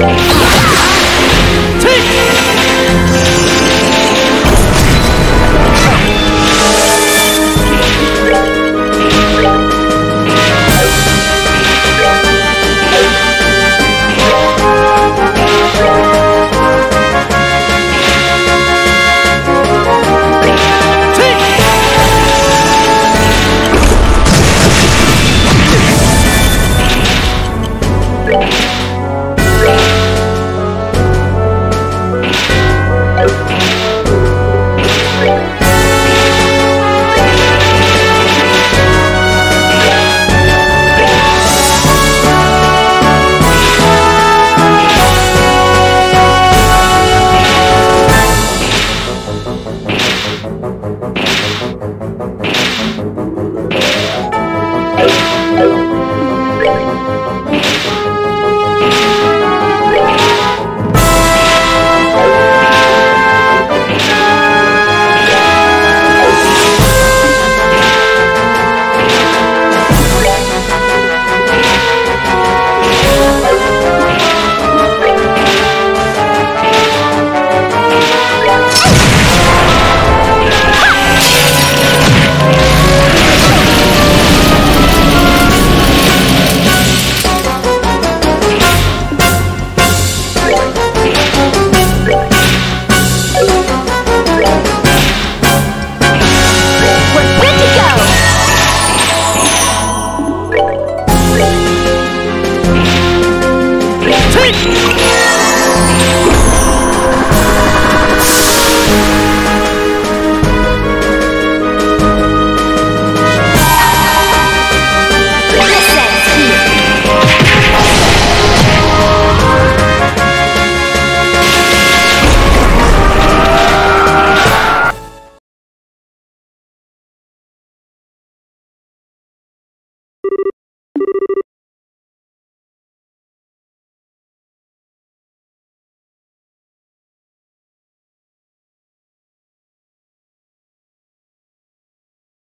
Bye.